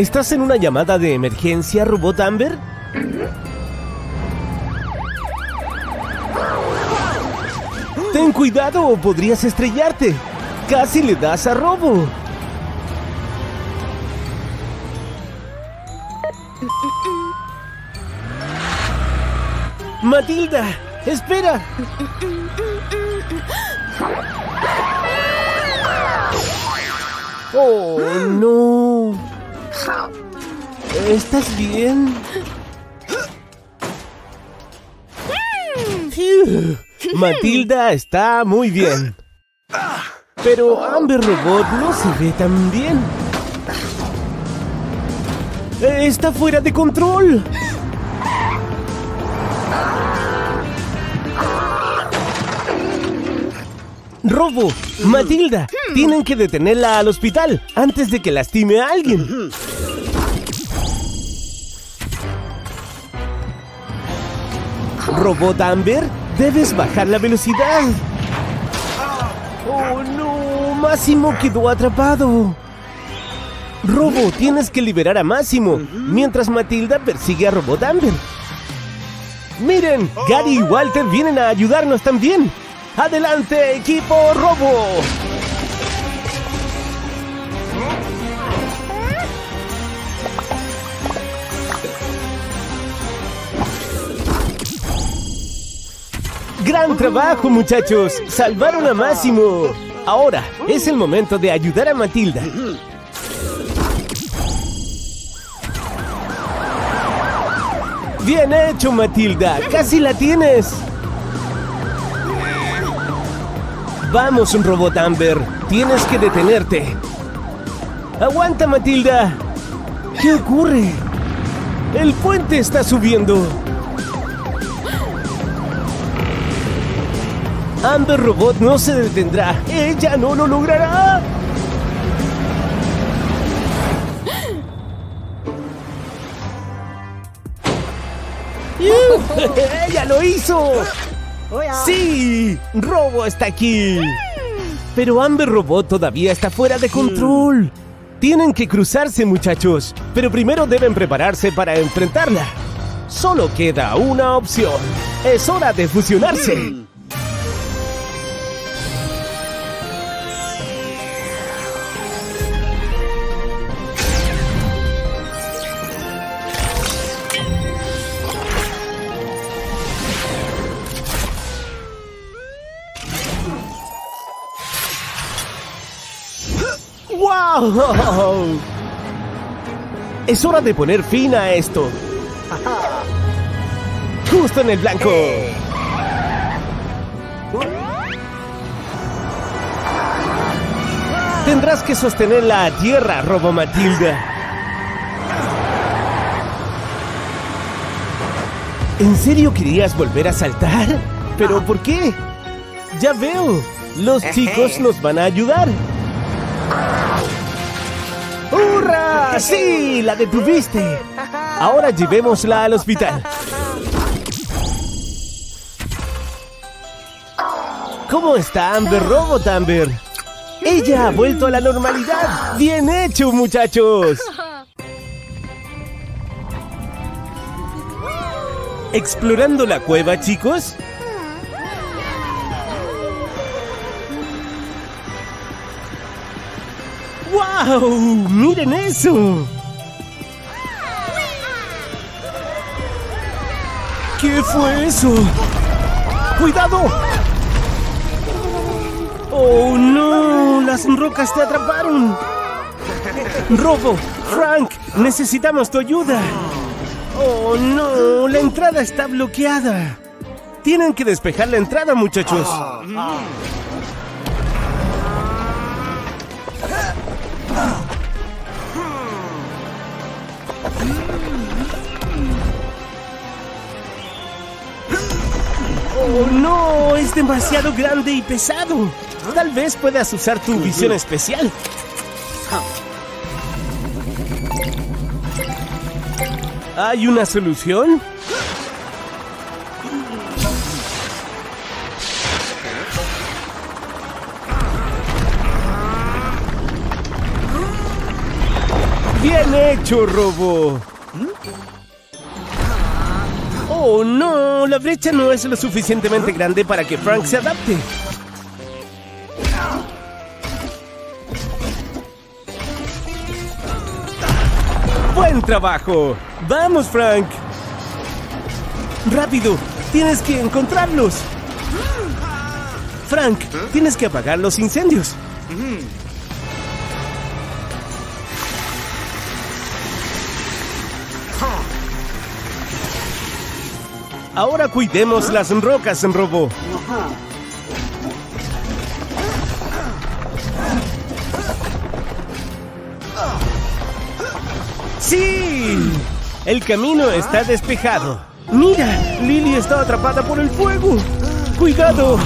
¿Estás en una llamada de emergencia, robot Amber? Ten cuidado o podrías estrellarte. Casi le das a Robo. Matilda, espera. Oh, no. ¿Estás bien? Matilda está muy bien. Pero Amber Robot no se ve tan bien. Está fuera de control. Robo, Matilda, tienen que detenerla al hospital antes de que lastime a alguien. Robot Amber, debes bajar la velocidad. Oh no, Máximo quedó atrapado. Robo, tienes que liberar a Máximo, mientras Matilda persigue a Robot Amber. Miren, Gary y Walter vienen a ayudarnos también. ¡Adelante, equipo Robo! ¡Gran trabajo, muchachos! ¡Salvaron a Máximo! Ahora es el momento de ayudar a Matilda. Bien hecho, Matilda. Casi la tienes. Vamos, un robot Amber. Tienes que detenerte. Aguanta, Matilda. ¿Qué ocurre? El puente está subiendo. Amber Robot no se detendrá. Ella no lo logrará. ¡Ella lo hizo! ¡Sí! ¡Robo está aquí! Pero Amber Robot todavía está fuera de control. Tienen que cruzarse, muchachos. Pero primero deben prepararse para enfrentarla. Solo queda una opción. Es hora de fusionarse. ¡Wow! Es hora de poner fin a esto. Justo en el blanco. Tendrás que sostenerla a tierra, Robo Matilda. ¿En serio querías volver a saltar? ¿Pero por qué? Ya veo. Los chicos nos van a ayudar. ¡Hurra! ¡Sí! ¡La detuviste! Ahora llevémosla al hospital. ¿Cómo está Amber Robot Amber? Ella ha vuelto a la normalidad. ¡Bien hecho, muchachos! ¿Explorando la cueva, chicos? ¡Wow! ¡Miren eso! ¿Qué fue eso? ¡Cuidado! ¡Oh, no! ¡Las rocas te atraparon! ¡Robo! ¡Frank! ¡Necesitamos tu ayuda! ¡Oh, no! ¡La entrada está bloqueada! Tienen que despejar la entrada, muchachos. ¡Oh, no! ¡Es demasiado grande y pesado! Tal vez puedas usar tu visión especial. ¿Hay una solución? ¡Bien hecho, Robo! ¡Oh, no! La brecha no es lo suficientemente grande para que Frank se adapte. ¡Buen trabajo! ¡Vamos, Frank! ¡Rápido! ¡Tienes que encontrarlos! Frank, tienes que apagar los incendios. Ahora cuidemos las rocas robo. ¡Sí! El camino está despejado. ¡Mira! Lily está atrapada por el fuego. ¡Cuidado!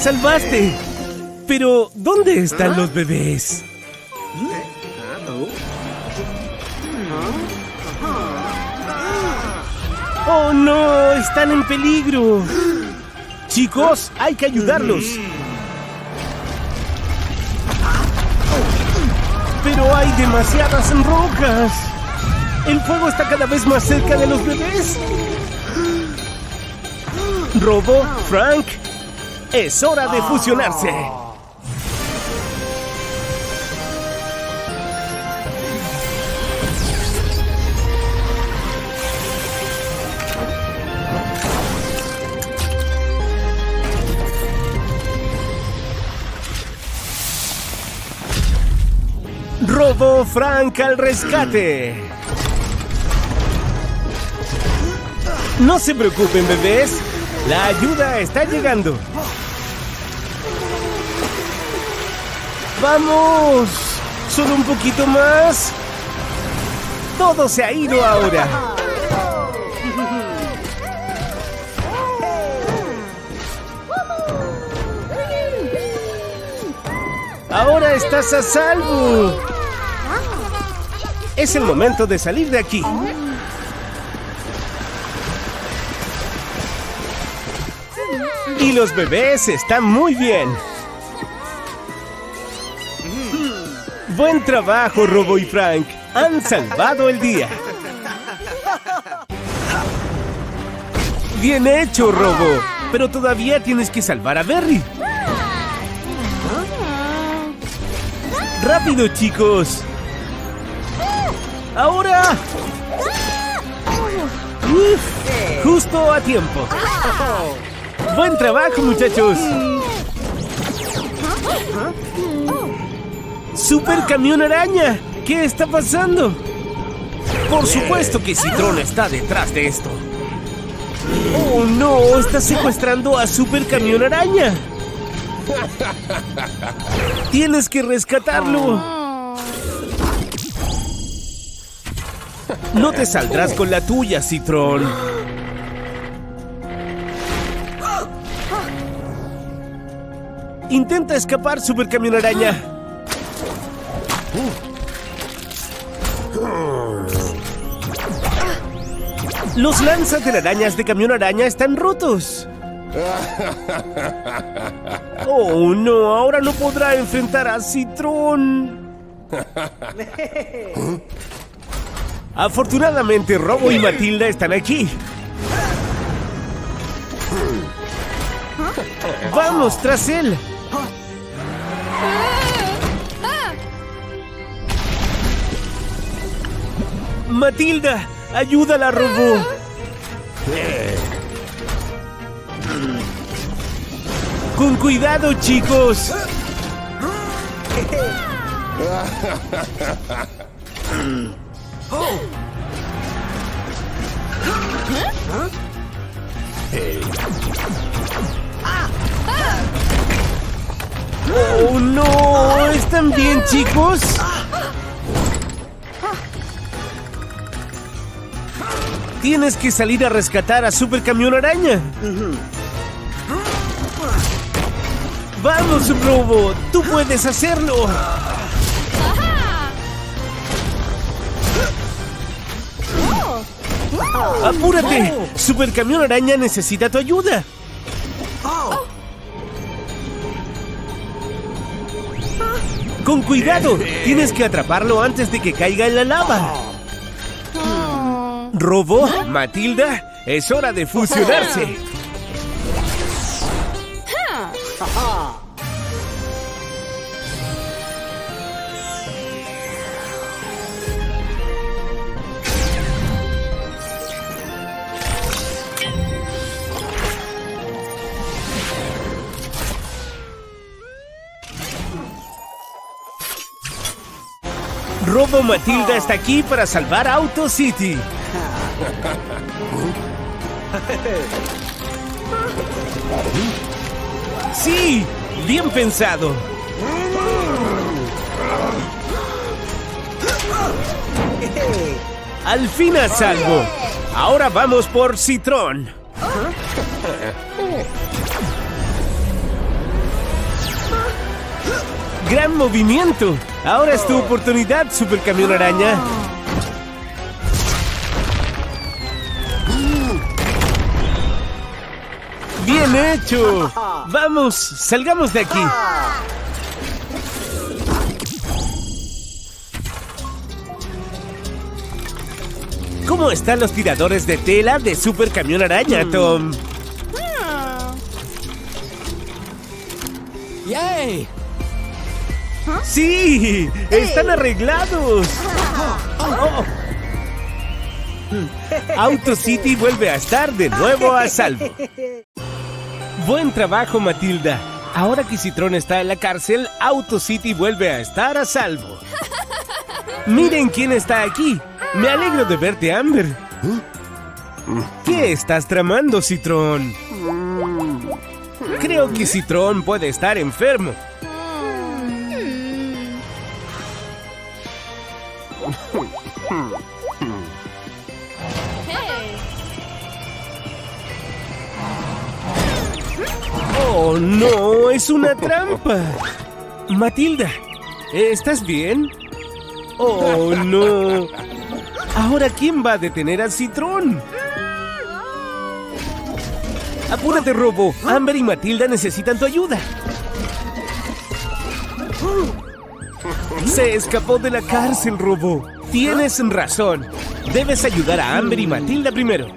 Salvaste! Pero, ¿dónde están los bebés? ¡Oh, no! ¡Están en peligro! Chicos, hay que ayudarlos. Pero hay demasiadas rocas. El fuego está cada vez más cerca de los bebés. Robo, Frank, es hora de fusionarse. Robo Frank al rescate. No se preocupen, bebés. La ayuda está llegando. ¡Vamos! Solo un poquito más. Todo se ha ido ahora. Ahora estás a salvo. Es el momento de salir de aquí. Y los bebés están muy bien. Buen trabajo, Robo y Frank. Han salvado el día. Bien hecho, Robo. Pero todavía tienes que salvar a Berry. ¡Rápido, chicos! ¡Ahora! Uf, justo a tiempo. ¡Buen trabajo, muchachos! ¡Super camión araña! ¿Qué está pasando? Por supuesto que Citron está detrás de esto. ¡Oh, no! ¡Está secuestrando a Super Camión Araña! ¡Tienes que rescatarlo! No te saldrás con la tuya, Citron. Intenta escapar, Super Camión Araña. Los lanzatelarañas de Camión Araña están rotos. Oh, no, ahora no podrá enfrentar a Citrón. Afortunadamente, Robo y Matilda están aquí. ¡Vamos tras él! Matilda, ayúdala, Robo. Con cuidado, chicos. ¡Oh, no! ¿Están bien, chicos? Tienes que salir a rescatar a Super Camión Araña. ¡Vamos, Robo! ¡Tú puedes hacerlo! ¡Apúrate! Super Camión Araña necesita tu ayuda. Con cuidado, tienes que atraparlo antes de que caiga en la lava. Robo, Matilda, es hora de fusionarse. Robo Matilda está aquí para salvar Auto City. Sí, bien pensado. Al fin a salvo. Ahora vamos por Citrón. Gran movimiento. Ahora es tu oportunidad, Super Camión Araña. ¡Bien hecho! Vamos, salgamos de aquí. ¿Cómo están los tiradores de tela de Super Camión Araña, Tom? ¡Yay! ¡Sí! ¡Están arreglados! Oh. Auto City vuelve a estar de nuevo a salvo. Buen trabajo, Matilda. Ahora que Citrón está en la cárcel, Auto City vuelve a estar a salvo. Miren quién está aquí. Me alegro de verte, Amber. ¿Qué estás tramando, Citrón? Creo que Citrón puede estar enfermo. ¡Oh, no! ¡Es una trampa! Matilda, ¿estás bien? ¡Oh, no! ¿Ahora quién va a detener al Citrón? ¡Apúrate, Robo! Amber y Matilda necesitan tu ayuda. Se escapó de la cárcel, Robo. Tienes razón. Debes ayudar a Amber y Matilda primero.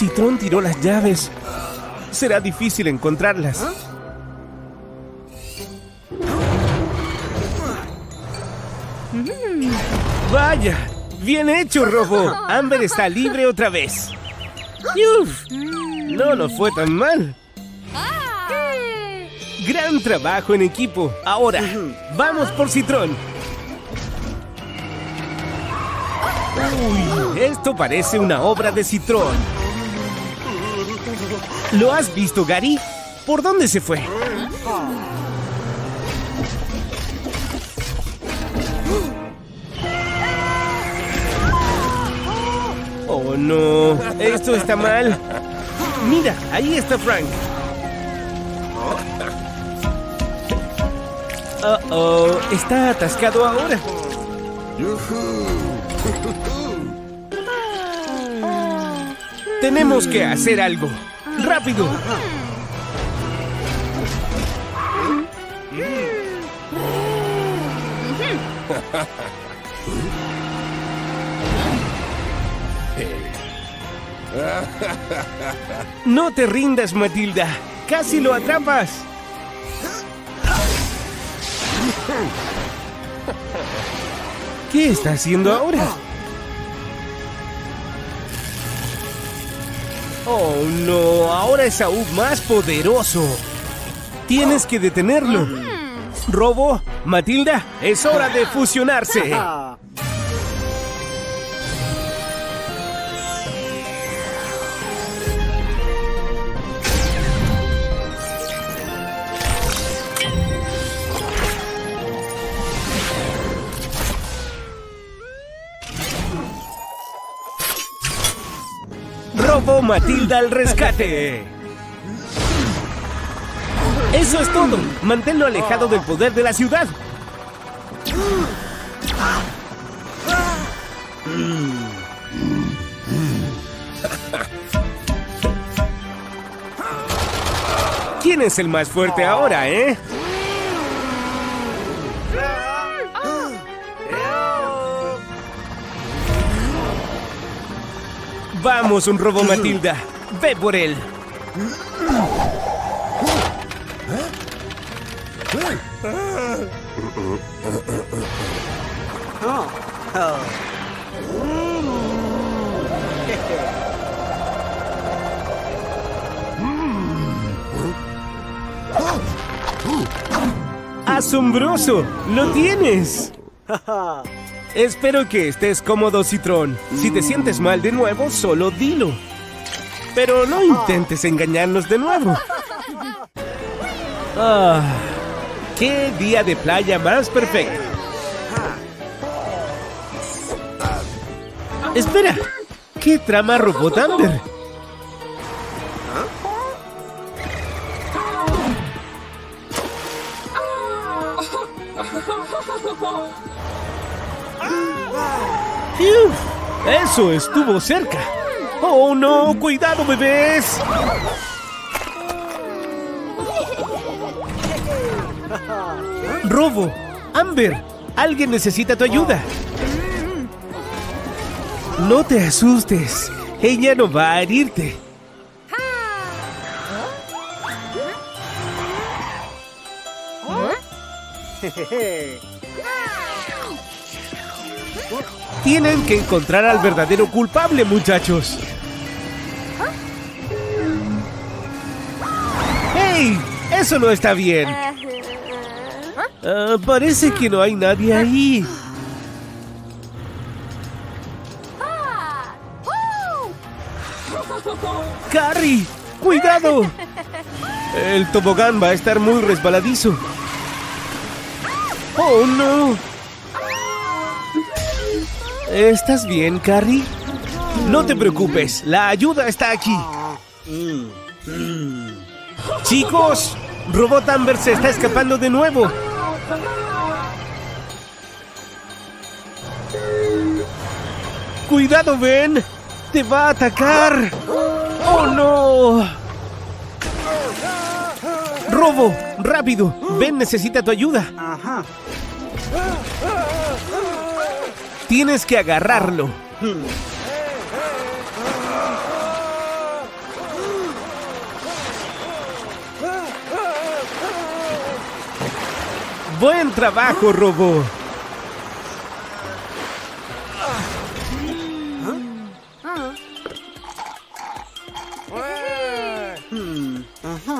Citrón tiró las llaves. Será difícil encontrarlas. ¡Vaya! ¡Bien hecho, Robo! Amber está libre otra vez. ¡Uf! No lo fue tan mal. Gran trabajo en equipo. Ahora, vamos por Citrón. Uy, esto parece una obra de Citrón. ¿Lo has visto, Gary? ¿Por dónde se fue? Oh, no. Esto está mal. Mira, ahí está Frank. Uh oh, está atascado ahora. Tenemos que hacer algo. ¡Rápido! No te rindas, Matilda. Casi lo atrapas. ¿Qué está haciendo ahora? Oh, no. Ahora es aún más poderoso. Tienes que detenerlo. Robo, Matilda, es hora de fusionarse. Matilda al rescate. Eso es todo. Manténlo alejado del poder de la ciudad. ¿Quién es el más fuerte ahora, eh? Vamos, un robo Matilda. Ve por él. ¡Asombroso! ¡Lo tienes! Espero que estés cómodo, Citrón. Si te sientes mal de nuevo, solo dilo. Pero no intentes engañarnos de nuevo. Ah, ¡Qué día de playa más perfecto! Espera, ¿qué trama Robot ¡Eso estuvo cerca! ¡Oh, no! ¡Cuidado, bebés! ¡Robo! ¡Amber! ¡Alguien necesita tu ayuda! No te asustes. Ella no va a herirte. Tienen que encontrar al verdadero culpable, muchachos. ¡Hey! Eso no está bien. Ah, parece que no hay nadie ahí. ¡Carrie! ¡Cuidado! El tobogán va a estar muy resbaladizo. ¡Oh, no! ¿Estás bien, Carrie? No te preocupes, la ayuda está aquí. Chicos, Robot Amber se está escapando de nuevo. Cuidado, Ben. Te va a atacar. ¡Oh, no! ¡Robo! ¡Rápido! Ben necesita tu ayuda. Tienes que agarrarlo. Buen trabajo, Robo.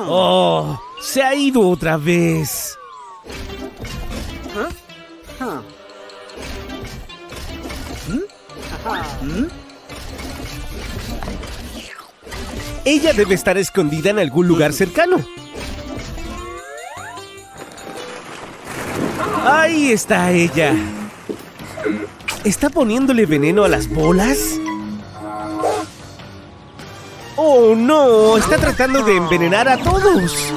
Oh, se ha ido otra vez. Ella debe estar escondida en algún lugar cercano. Ahí está ella. ¿Está poniéndole veneno a las bolas? ¡Oh, no! Está tratando de envenenar a todos.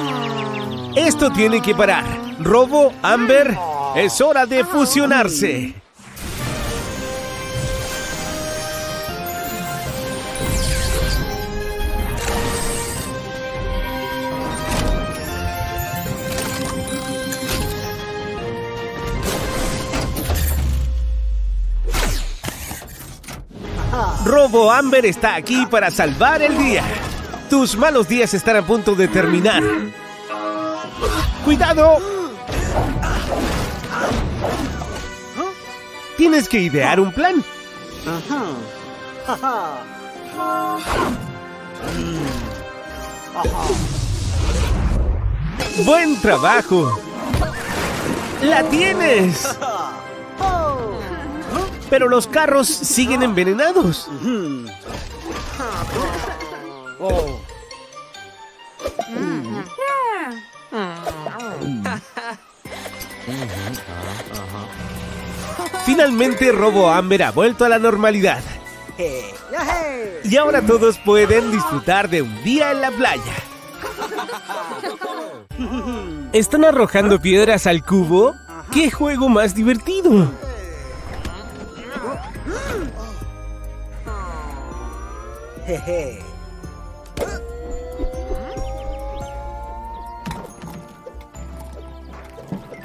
Esto tiene que parar. Robo, Amber, es hora de fusionarse. Robo Amber está aquí para salvar el día. Tus malos días están a punto de terminar. ¡Cuidado! Tienes que idear un plan. ¡Buen trabajo! ¡La tienes! Pero los carros siguen envenenados. Finalmente Robo Amber ha vuelto a la normalidad. Y ahora todos pueden disfrutar de un día en la playa. ¿Están arrojando piedras al cubo? ¡Qué juego más divertido!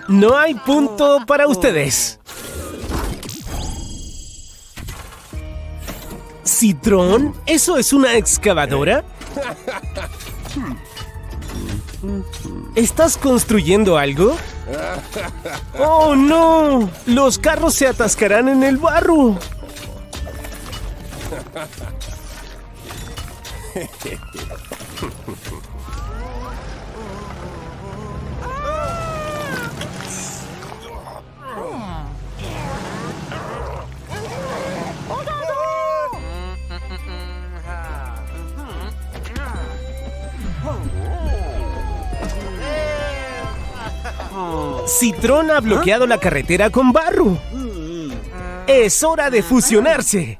No hay punto para ustedes. ¿Citrón? ¿Eso es una excavadora? ¿Estás construyendo algo? ¡Oh, no! Los carros se atascarán en el barro. Citrón ha bloqueado la carretera con barro. Es hora de fusionarse.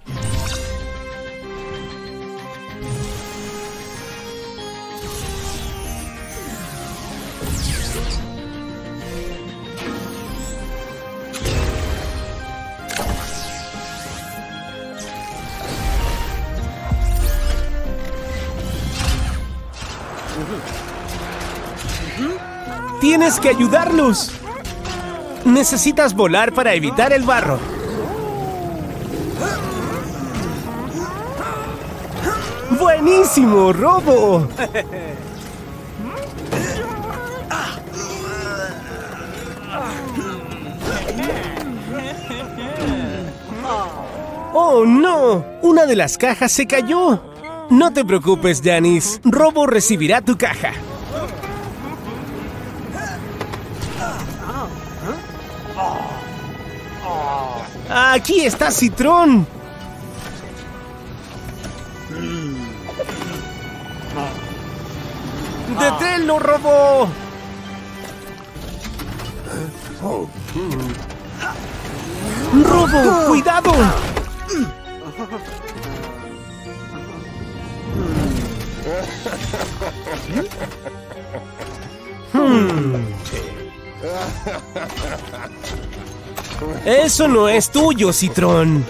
Tienes que ayudarlos. Necesitas volar para evitar el barro. ¡Buenísimo, Robo! ¡Oh, no! Una de las cajas se cayó. No te preocupes, Janice. Robo recibirá tu caja. Aquí está Citrón. ¡Deténlo, Robo! ¡Robo! ¡Cuidado! Eso no es tuyo, Citrón.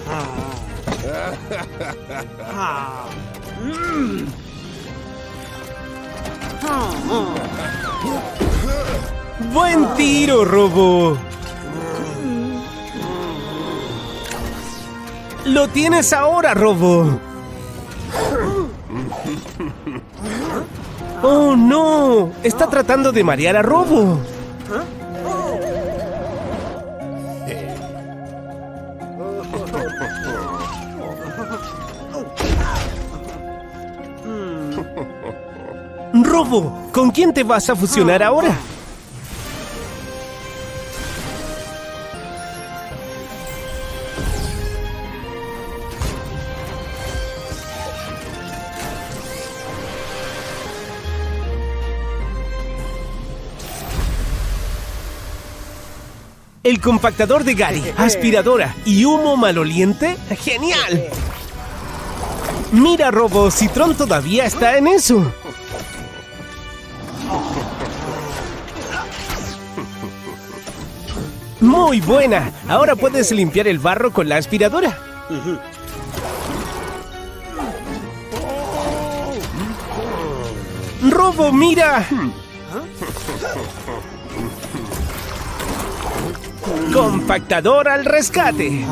Buen tiro, Robo. Lo tienes ahora, Robo. Oh, no. Está tratando de marear a Robo. Robo, ¿con quién te vas a fusionar ahora? El compactador de Gary, aspiradora y humo maloliente. ¡Genial! Mira, Robo, Citron todavía está en eso. Muy buena. Ahora puedes limpiar el barro con la aspiradora. Robo, mira. Compactador al rescate.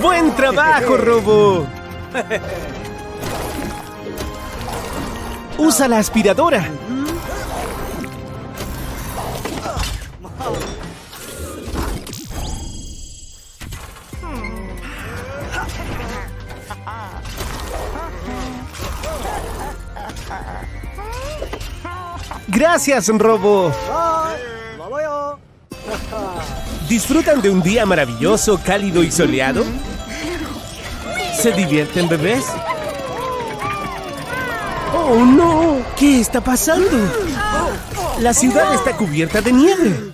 ¡Buen trabajo, Robo! Usa la aspiradora. Gracias, Robo. ¿Disfrutan de un día maravilloso, cálido y soleado? ¿Se divierten, bebés? ¡Oh, no! ¿Qué está pasando? La ciudad está cubierta de nieve.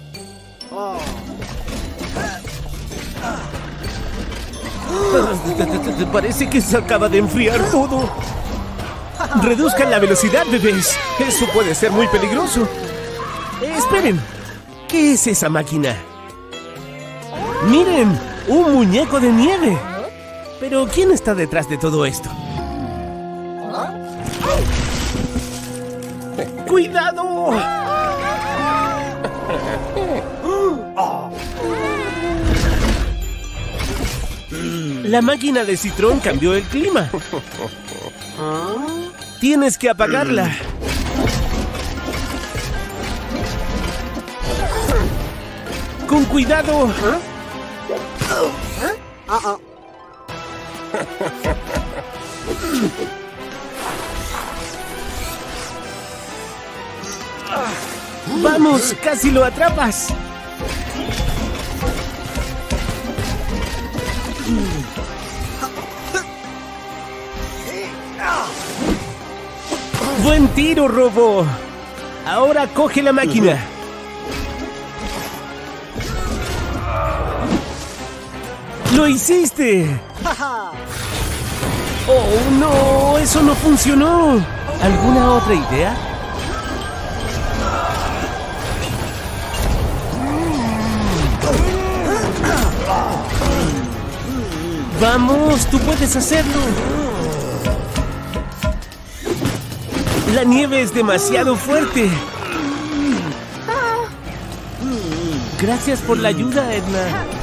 Parece que se acaba de enfriar todo. Reduzcan la velocidad, bebés. Eso puede ser muy peligroso. esperen. ¿Qué es esa máquina? ¡Miren! ¡Un muñeco de nieve! Pero ¿quién está detrás de todo esto? ¡Cuidado! La máquina de Citrón cambió el clima. Tienes que apagarla. ¡Con cuidado! ¡Vamos! ¡Casi lo atrapas! ¡Buen tiro, Robo! Ahora coge la máquina. ¡Lo hiciste! ¡Oh, no! ¡Eso no funcionó! ¿Alguna otra idea? ¡Vamos! ¡Tú puedes hacerlo! La nieve es demasiado fuerte. Gracias por la ayuda, Edna.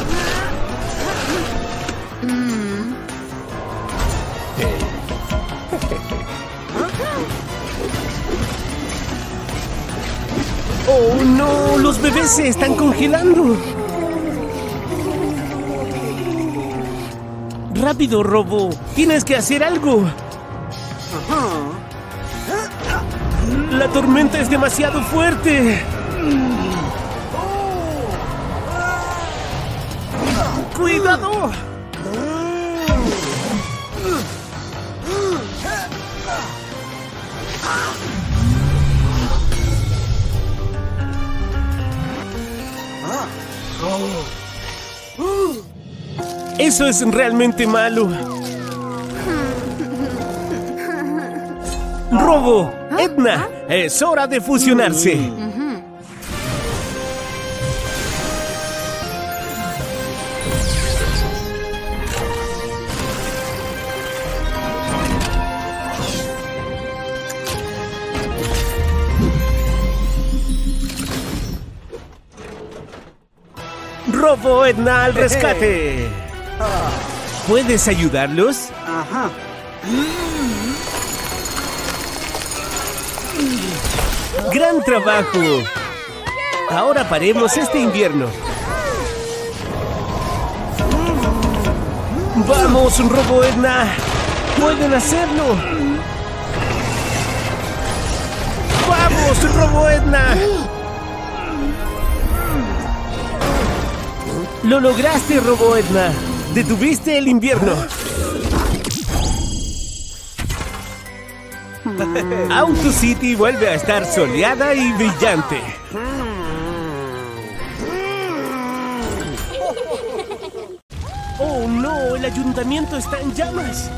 ¡Oh, no! ¡Los bebés se están congelando! ¡Rápido, Robo! ¡Tienes que hacer algo! ¡La tormenta es demasiado fuerte! ¡Cuidado! Eso es realmente malo. Robo, Edna, es hora de fusionarse. Robo Edna al rescate. ¿Puedes ayudarlos? Ajá. ¡Gran trabajo! Ahora paremos este invierno. ¡Vamos, Robo Edna! ¡Pueden hacerlo! ¡Vamos, Robo Edna! ¡Lo lograste, Robo Edna! ¡Detuviste el invierno! Auto City vuelve a estar soleada y brillante. ¡Oh no! ¡El ayuntamiento está en llamas!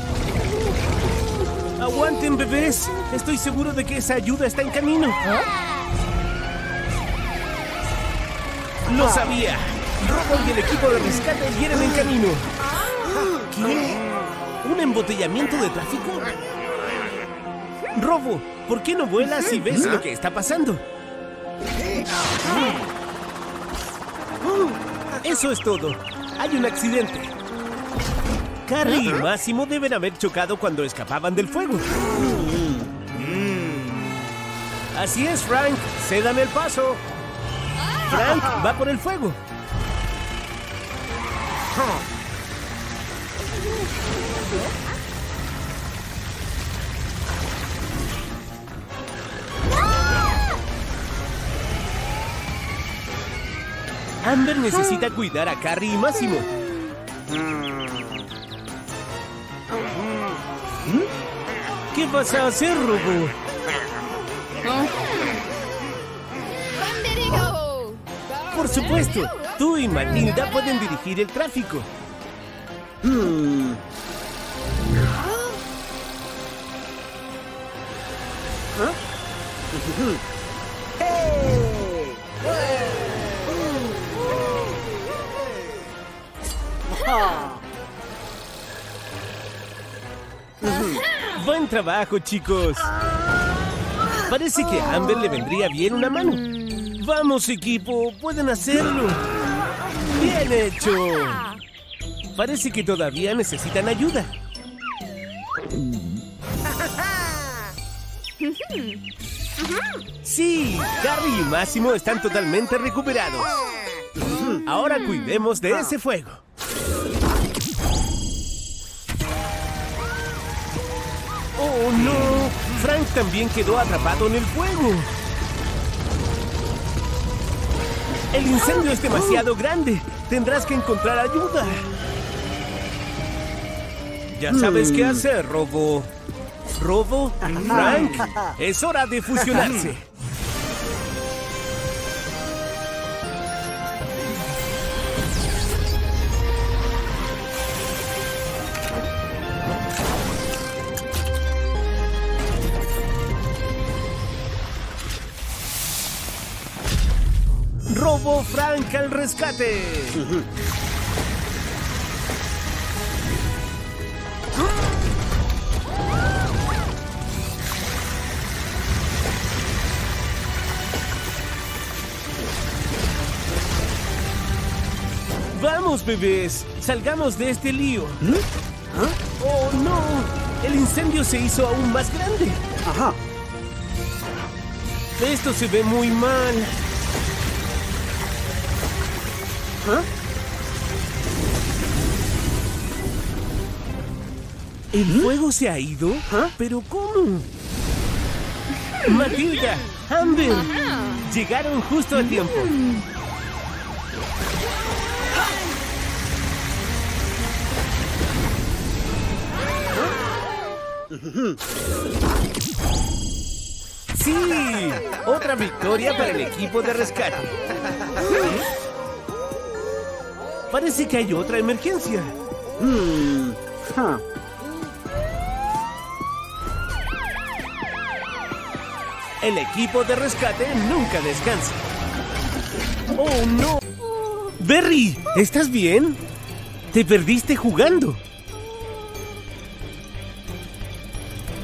¡Aguanten, bebés! Estoy seguro de que esa ayuda está en camino. ¡Lo sabía! Robo y el equipo de rescate vienen en camino. ¿Qué? ¿Un embotellamiento de tráfico? Robo, ¿por qué no vuelas y ves lo que está pasando? Eso es todo. Hay un accidente. Carrie y Máximo deben haber chocado cuando escapaban del fuego. Así es, Frank. Cédame el paso. Frank va por el fuego. Amber necesita cuidar a Carrie y Máximo. ¿Qué vas a hacer, Robo? Por supuesto, tú y Matilda pueden dirigir el tráfico. Hmm. Buen trabajo, chicos. Parece que a Amber le vendría bien una mano. Vamos, equipo, pueden hacerlo. Bien hecho. Parece que todavía necesitan ayuda. Sí, Harry y Máximo están totalmente recuperados. Ahora cuidemos de ese fuego. ¡Oh, no! Frank también quedó atrapado en el fuego. El incendio es demasiado grande. Tendrás que encontrar ayuda. Ya sabes qué hacer, Robo. Robo, Frank, es hora de fusionarse. Robo Frank al rescate. Vamos, bebés. Salgamos de este lío. Oh, no. El incendio se hizo aún más grande. Ajá. Esto se ve muy mal. ¿Ah? ¿El fuego se ha ido? ¿Ah? ¿Pero cómo? Matilda, Amber, llegaron justo a tiempo. Sí, otra victoria para el equipo de rescate. Parece que hay otra emergencia. El equipo de rescate nunca descansa. ¡Oh, no! Berry, ¿estás bien? Te perdiste jugando.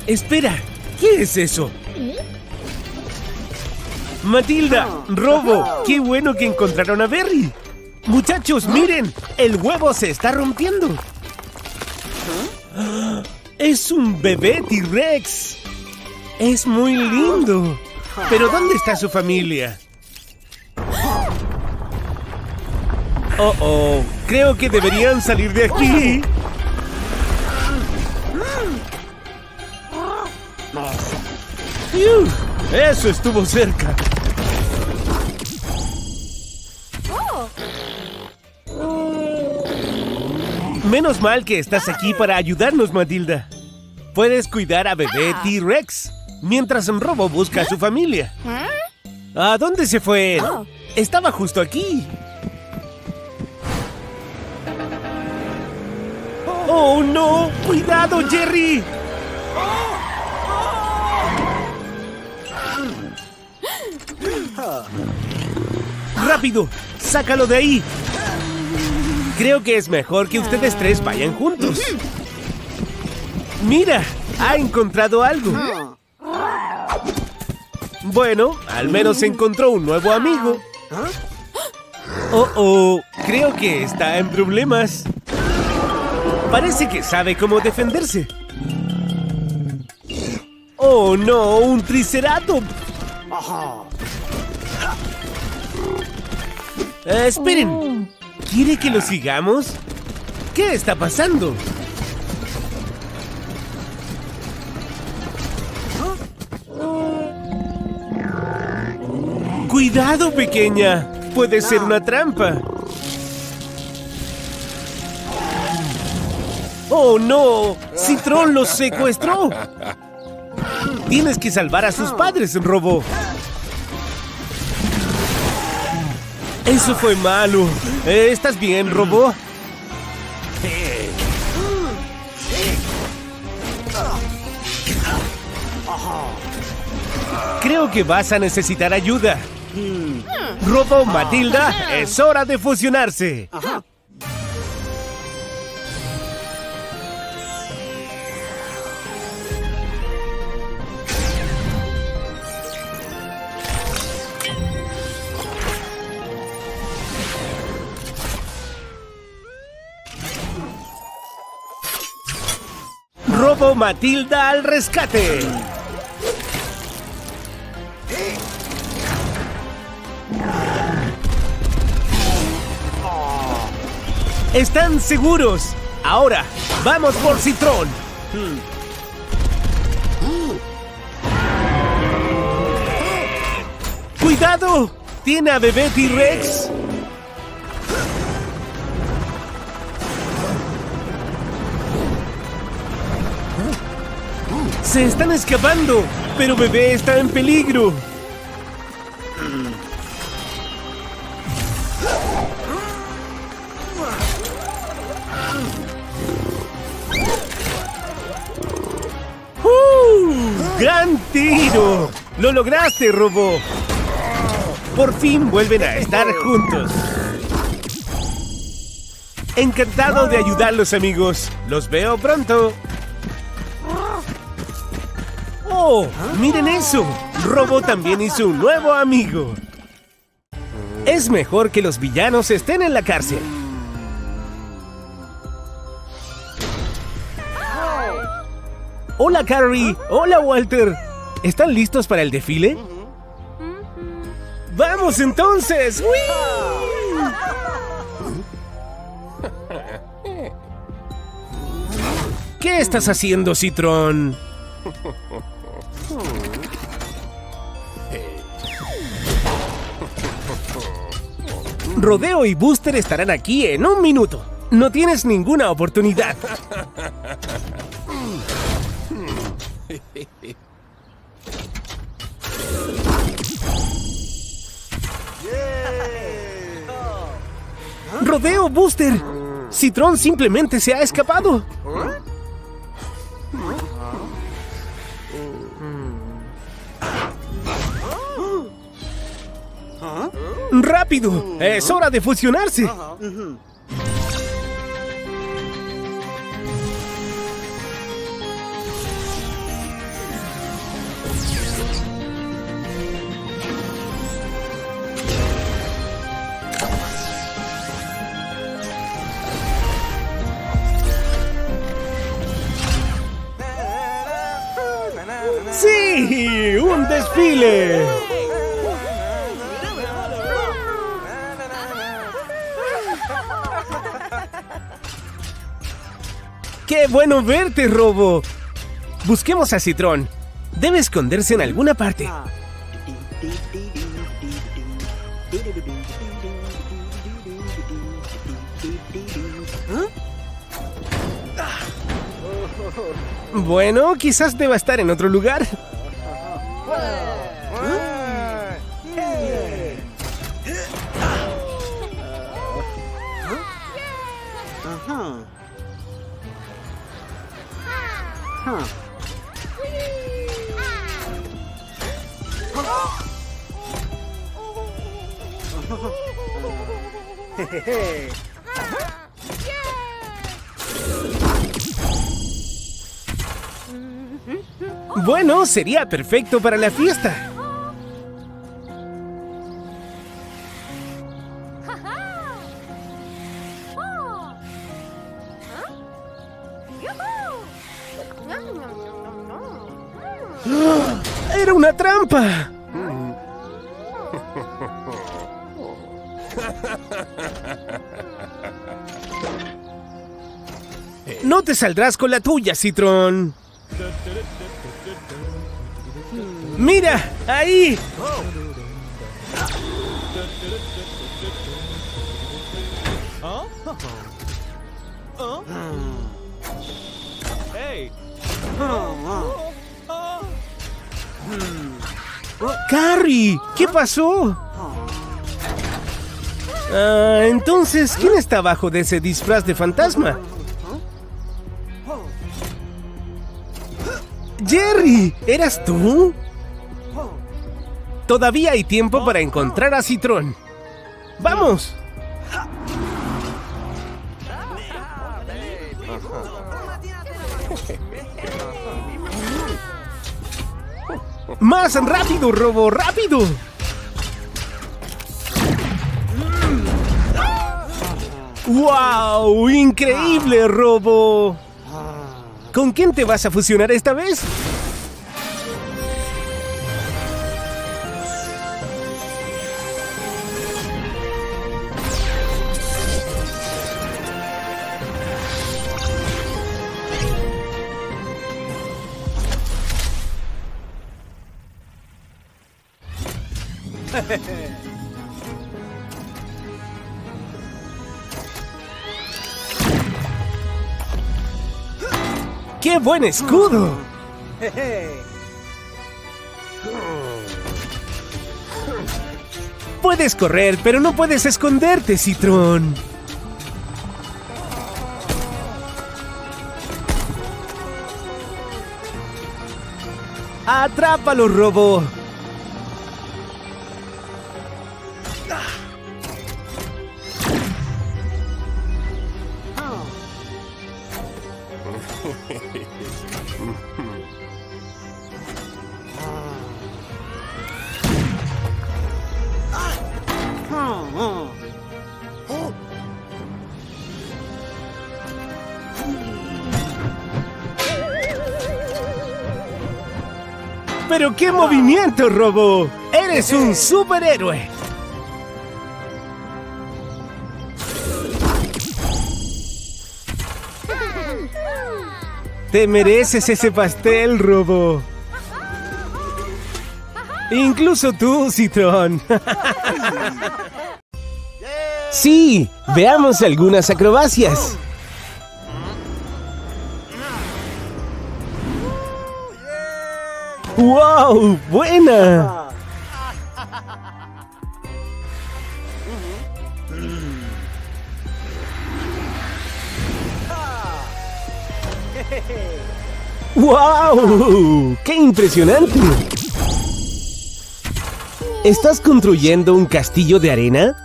Espera, ¿qué es eso? Matilda, Robo, qué bueno que encontraron a Berry. Muchachos, miren, el huevo se está rompiendo. Es un bebé T-Rex. Es muy lindo. Pero ¿dónde está su familia? Oh, oh, creo que deberían salir de aquí. Uf, eso estuvo cerca. Menos mal que estás aquí para ayudarnos, Matilda. Puedes cuidar a bebé T-Rex mientras Robo busca a su familia. ¿A dónde se fue él? Estaba justo aquí. ¡Oh, no! ¡Cuidado, Jerry! ¡Rápido! ¡Sácalo de ahí! Creo que es mejor que ustedes tres vayan juntos. ¡Mira! ¡Ha encontrado algo! Bueno, al menos encontró un nuevo amigo. Oh, oh, creo que está en problemas. Parece que sabe cómo defenderse. Oh, no, un triceratops. Eh, esperen. ¿Quiere que lo sigamos? ¿Qué está pasando? ¡Cuidado, pequeña! Puede ser una trampa. ¡Oh, no! ¡Citron los secuestró! Tienes que salvar a sus padres, Robo. Eso fue malo. Eh, ¿Estás bien, Robo? Creo que vas a necesitar ayuda. Robo, Matilda, es hora de fusionarse. Matilda al rescate. Están seguros. Ahora, vamos por Citrón. ¡Cuidado! ¡Tiene a bebé T-Rex! ¡Se están escapando! ¡Pero bebé está en peligro! ¡Uh! ¡Gran tiro! ¡Lo lograste, Robo! Por fin vuelven a estar juntos. Encantado de ayudarlos, amigos. Los veo pronto. ¡Oh! ¡Miren eso! Robo también hizo un nuevo amigo. Es mejor que los villanos estén en la cárcel. Hola, Carrie. Hola, Walter. ¿Están listos para el desfile? ¡Vamos entonces! ¿Qué estás haciendo, Citrón? Rodeo y Booster estarán aquí en un minuto. No tienes ninguna oportunidad. ¡Rodeo, Booster! Citrón simplemente se ha escapado. ¡Rápido! ¡Es hora de fusionarse! ¡Sí! ¡Un desfile! ¡Qué bueno verte, Robo! Busquemos a Citrón. Debe esconderse en alguna parte. Bueno, quizás deba estar en otro lugar. Bueno, sería perfecto para la fiesta. Saldrás con la tuya, Citrón. ¡Mira! ¡Ahí! ¡Carrie! ¿Qué pasó? Ah, entonces, ¿quién está abajo de ese disfraz de fantasma? ¿Eras tú? Todavía hay tiempo para encontrar a Citrón. ¡Vamos! ¡Más rápido, Robo! ¡Rápido! ¡Wow! ¡Increíble, Robo! ¿Con quién te vas a fusionar esta vez? ¡Qué buen escudo! Puedes correr, pero no puedes esconderte, Citrón. ¡Atrápalo, Robo! ¡Pero qué movimiento, Robo! ¡Eres un superhéroe! Te mereces ese pastel, Robo. Incluso tú, Citrón. sí, veamos algunas acrobacias. ¡Wow! ¡Buena! ¡Wow! ¡Qué impresionante! ¿Estás construyendo un castillo de arena?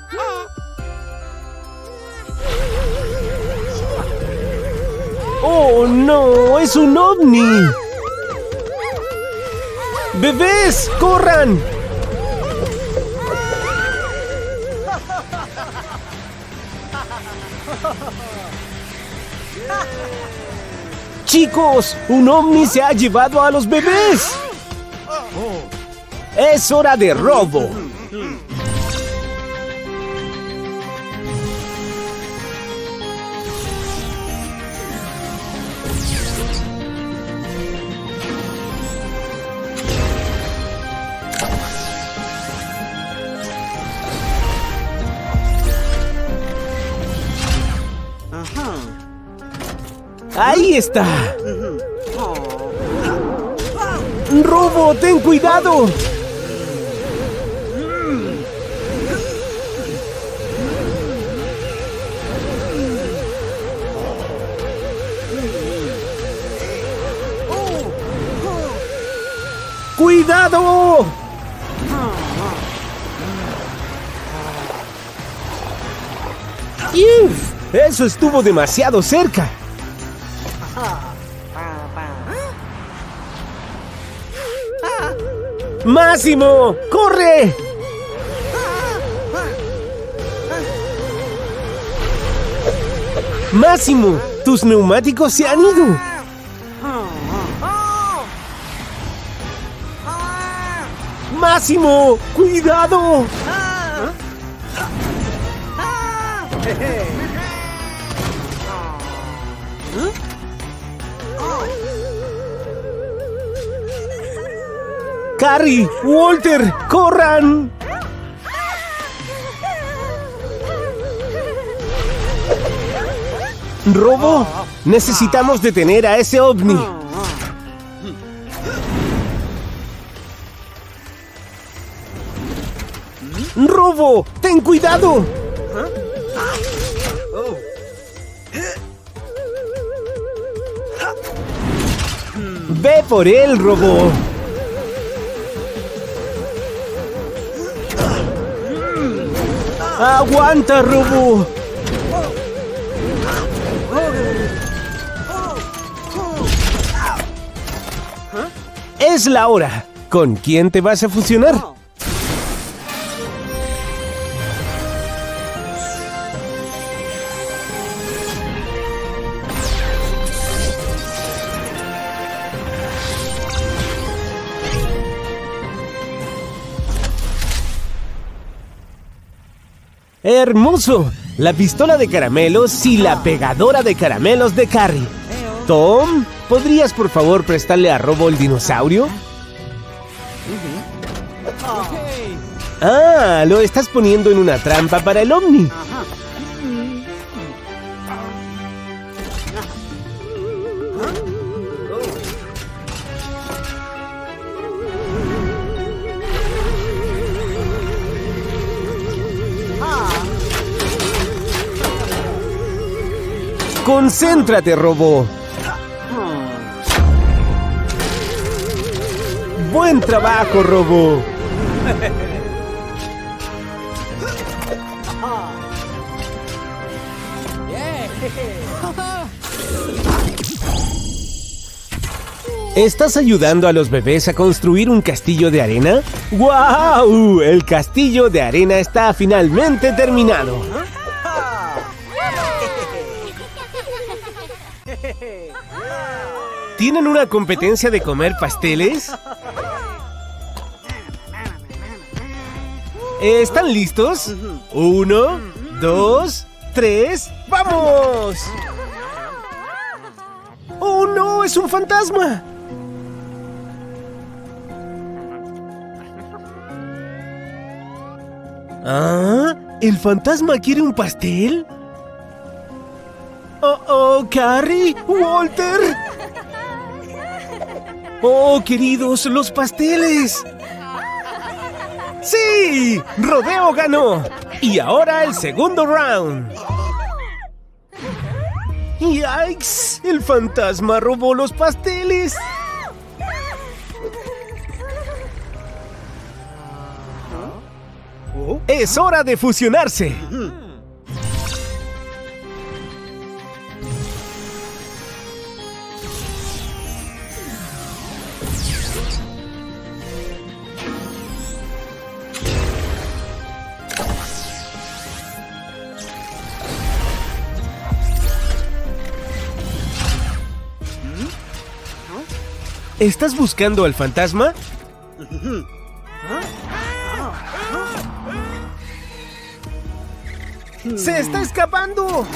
¡Oh, no! ¡Es un ovni! ¡Bebés! ¡Corran! ¡Chicos! ¡Un ovni se ha llevado a los bebés! ¡Es hora de robo! ¡Ahí está! ¡Robo! ¡Ten cuidado! ¡Cuidado! Eso estuvo demasiado cerca. ¡Máximo! ¡Corre! ¡Máximo! ¡Tus neumáticos se han ido! ¡Máximo! ¡Cuidado! ¡Carrie! ¡Walter! ¡Corran! ¿Robo? Necesitamos detener a ese ovni. ¡Robo! ¡Ten cuidado! ¡Ve por él, Robo! ¡Aguanta, Robo! Es la hora. ¿Con quién te vas a fusionar? ¡Hermoso! La pistola de caramelos y la pegadora de caramelos de Carrie. Tom, ¿podrías por favor prestarle a Robo el dinosaurio? Ah, lo estás poniendo en una trampa para el Omni. Concéntrate, Robo. Buen trabajo, Robo. ¿Estás ayudando a los bebés a construir un castillo de arena? ¡Guau! El castillo de arena está finalmente terminado. ¿Tienen una competencia de comer pasteles? ¿Están listos? Uno, dos, tres, ¡vamos! ¡Oh no! ¡Es un fantasma! ¿Ah? ¿El fantasma quiere un pastel? ¡Oh, oh, Carrie! ¡Walter! ¡Oh, queridos, los pasteles! ¡Sí! ¡Rodeo ganó! Y ahora el segundo round. ¡Yikes! El fantasma robó los pasteles. Es hora de fusionarse. ¿Estás buscando al fantasma? ¡Se está escapando!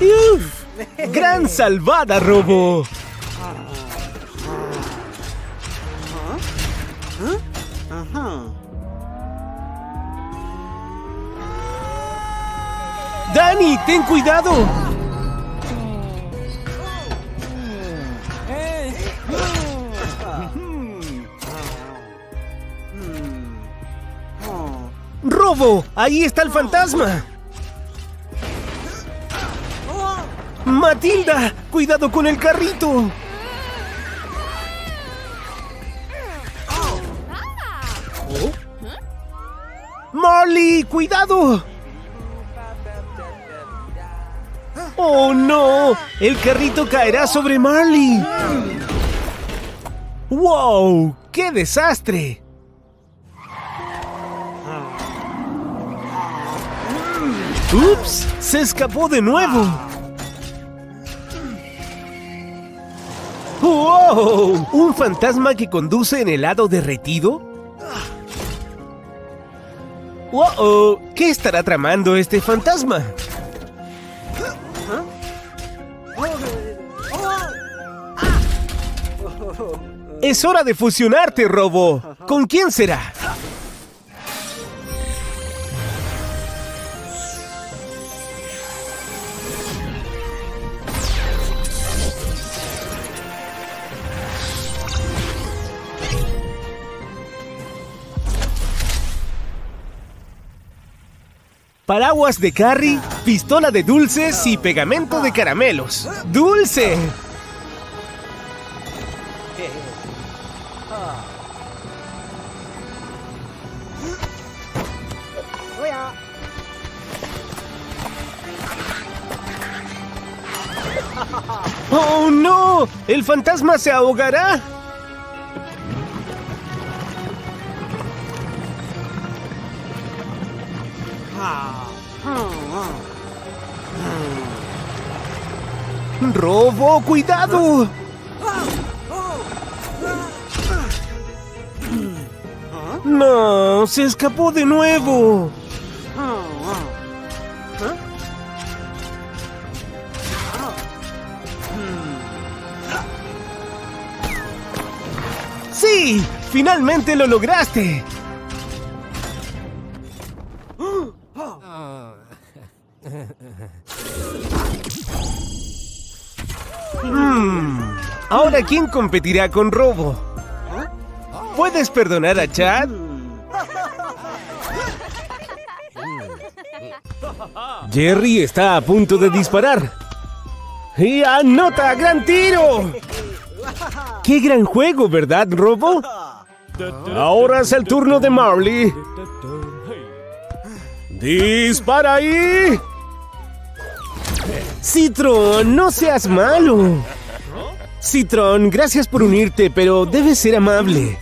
¡Uf! ¡Gran salvada, Robo! ¡Dani, ten cuidado! ¡Robo! ¡Ahí está el fantasma! ¡Matilda! ¡Cuidado con el carrito! ¡Marley! ¡Cuidado! ¡Oh, no! ¡El carrito caerá sobre Marley! ¡Wow! ¡Qué desastre! ¡Ups! ¡Se escapó de nuevo! ¡Wow! ¿Un fantasma que conduce en helado derretido? ¡Wow! ¿Qué estará tramando este fantasma? Es hora de fusionarte, Robo. ¿Con quién será? Paraguas de Carrie, pistola de dulces y pegamento de caramelos. ¡Dulce! ¿El fantasma se ahogará? ¡Robo! ¡Cuidado! No, se escapó de nuevo. ¡Finalmente lo lograste! Hmm, Ahora, ¿quién competirá con Robo? ¿Puedes perdonar a Chad? Jerry está a punto de disparar. ¡Y anota! ¡Gran tiro! ¡Qué gran juego, ¿verdad, Robo? Ahora es el turno de Marley. ¡Dispara ahí! Citron, no seas malo. Citron, gracias por unirte, pero debes ser amable.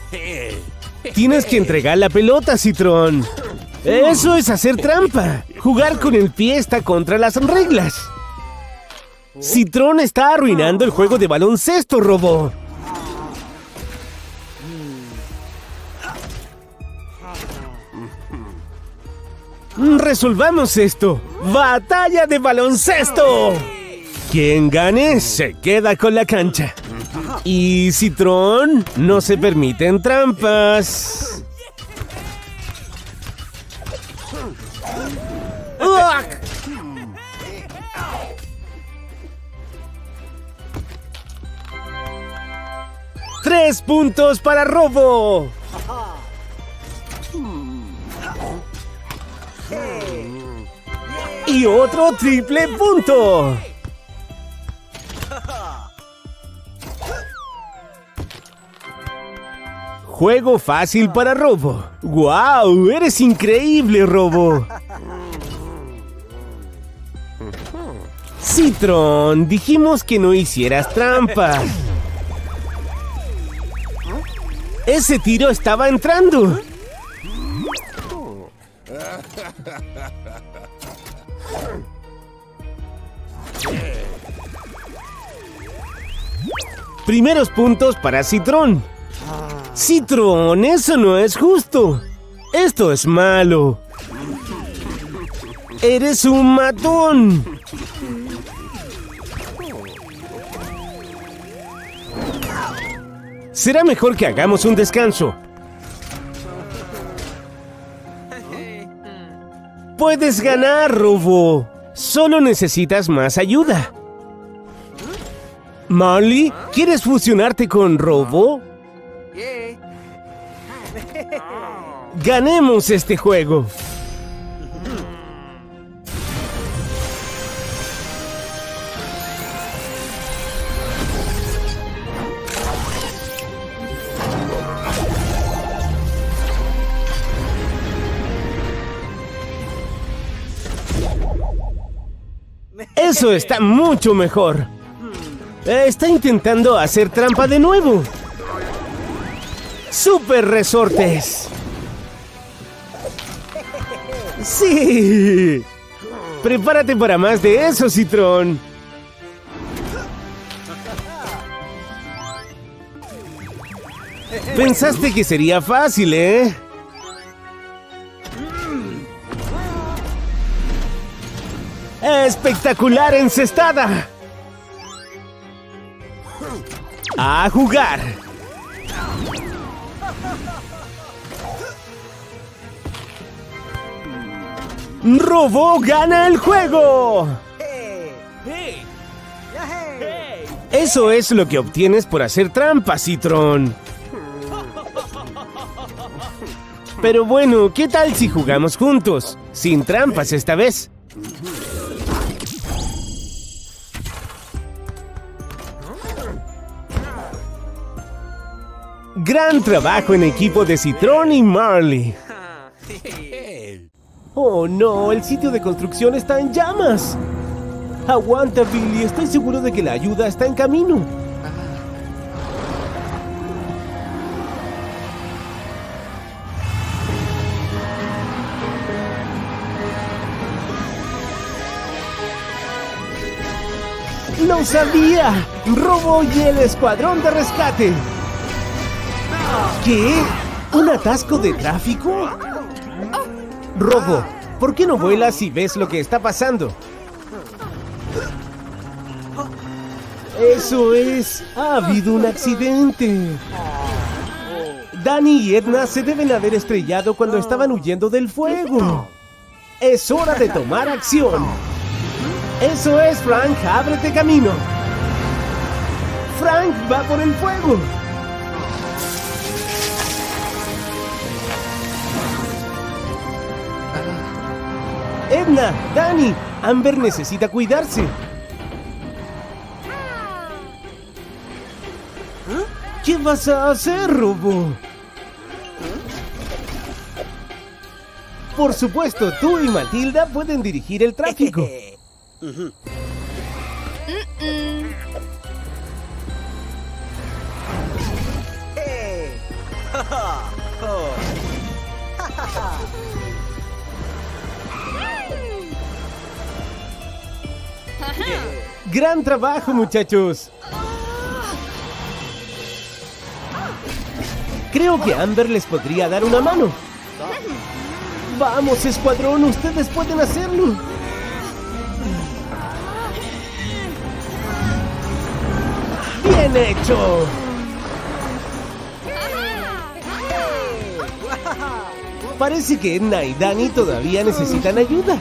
Tienes que entregar la pelota, Citron. Eso es hacer trampa. Jugar con el pie está contra las reglas. Citron está arruinando el juego de baloncesto, Robo. Resolvamos esto. Batalla de baloncesto. Quien gane se queda con la cancha. Y Citrón, no se permiten trampas. Tres puntos para Robo. Y otro triple punto. Juego fácil para Robo. ¡Guau! ¡Eres increíble, Robo! Citron, dijimos que no hicieras trampa. Ese tiro estaba entrando. Primeros puntos para Citrón. Citrón, eso no es justo. Esto es malo. Eres un matón. Será mejor que hagamos un descanso. Puedes ganar, Robo. Solo necesitas más ayuda. Marley, ¿quieres fusionarte con Robo? Ganemos este juego. Eso está mucho mejor. Está intentando hacer trampa de nuevo. ¡Super resortes! ¡Sí! Prepárate para más de eso, Citrón. Pensaste que sería fácil, ¿eh? ¡Espectacular encestada! ¡A jugar! ¡Robo gana el juego! Eso es lo que obtienes por hacer trampa, Citrón. Pero bueno, ¿qué tal si jugamos juntos? Sin trampas esta vez. Gran trabajo en equipo de Citrón y Marley. Oh no, el sitio de construcción está en llamas. Aguanta, Billy, estoy seguro de que la ayuda está en camino. ¡Lo sabía! ¡Robo y el escuadrón de rescate! ¿Qué? ¿Un atasco de tráfico? Robo, ¿por qué no vuelas y ves lo que está pasando? Eso es, ha habido un accidente. Danny y Edna se deben haber estrellado cuando estaban huyendo del fuego. Es hora de tomar acción. Eso es, Frank, ábrete camino. Frank va por el fuego. Edna, Danny, Amber necesita cuidarse. ¿Qué vas a hacer, Robo? Por supuesto, tú y Matilda pueden dirigir el tráfico. Gran trabajo, muchachos. Creo que Amber les podría dar una mano. Vamos, escuadrón, ustedes pueden hacerlo. Bien hecho. Parece que Edna y Danny todavía necesitan ayuda.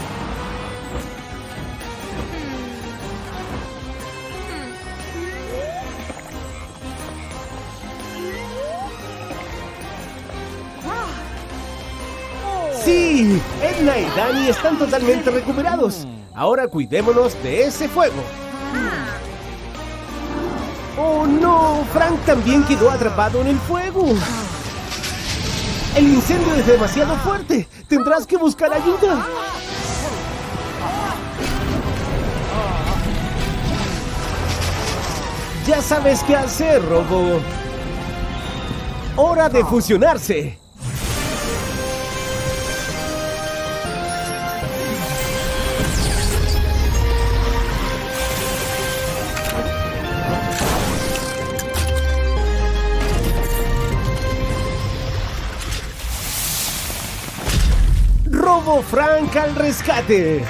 ¡Sí! Edna y Danny están totalmente recuperados. Ahora cuidémonos de ese fuego. ¡Oh no! Frank también quedó atrapado en el fuego. El incendio es demasiado fuerte. Tendrás que buscar ayuda. Ya sabes qué hacer, Robo. Hora de fusionarse. Frank al rescate.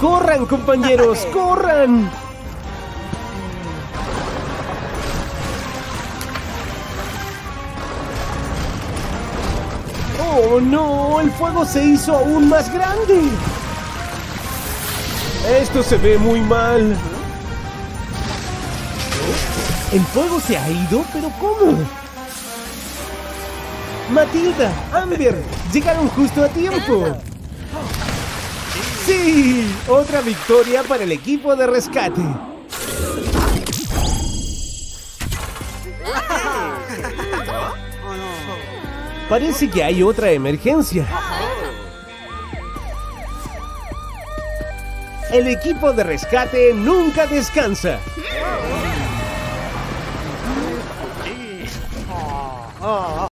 ¡Corran, compañeros! ¡Corran! ¡Oh, no! ¡El fuego se hizo aún más grande! Esto se ve muy mal. El fuego se ha ido, pero ¿cómo? Matilda, Amber, llegaron justo a tiempo. Sí, otra victoria para el equipo de rescate. Parece que hay otra emergencia. El equipo de rescate nunca descansa. Oh,